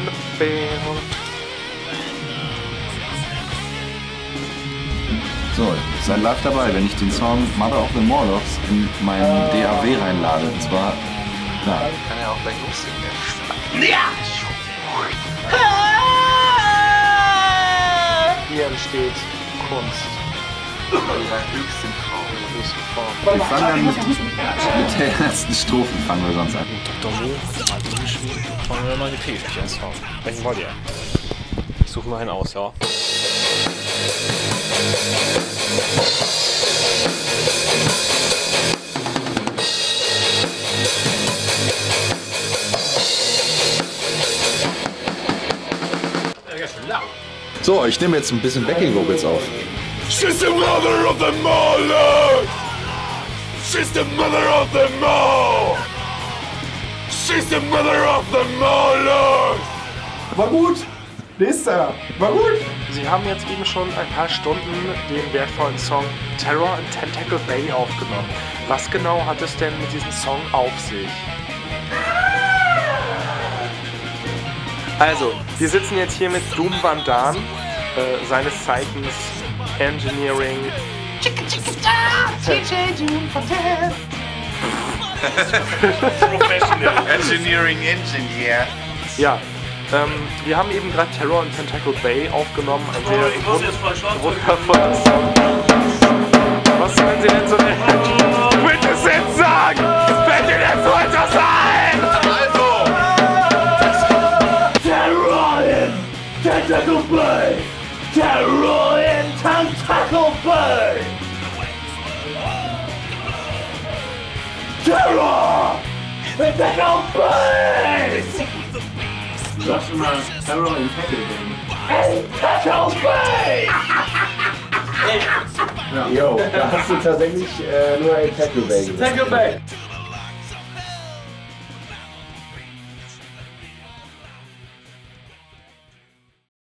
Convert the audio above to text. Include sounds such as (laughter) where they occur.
on the field. So, sei live dabei, wenn ich den Song Mother of the Morlocks in mein DAW reinlade. Und zwar. Na. Kann ja auch bei Goose singen. Ja! Hier entsteht Kunst. Wir fangen dann mit, mit der ersten Strophe, fangen wir sonst an. Dr. Mo hat mal geschrieben. Fangen wir mal die P-Fächer ins Haus. Welchen wollt ihr? Ich suche mal einen aus, ja. So, ich nehme jetzt ein bisschen Backing Vocals auf. She's the mother of them all, Lord! She's the mother of them all! She's the mother of them all, Lord! War gut. Nächster. War gut. Sie haben jetzt eben schon ein paar Stunden den wertvollen Song Terror in Tentacle Bay aufgenommen. Was genau hat es denn mit diesem Song auf sich? Also, wir sitzen jetzt hier mit Doom Van Dam, äh, seines Zeichens Engineering. (laughs) Engineering Engineer. Ja, ähm, wir haben eben gerade Terror in Tentacle Bay aufgenommen, ein sehr wundervoller Song. Was können Sie denn so Bitte jetzt sagen! Bitte jetzt etwas sein! Also! Terror in Tentacle Bay! Terror in Tentacle Bay! Terror in Tentacle Bay! Sag schon mal Terror in Tackle Game. Tentacle Bay! Jo, da hast du tatsächlich äh, nur ein Tackle Bay gesagt. Tackle Bay.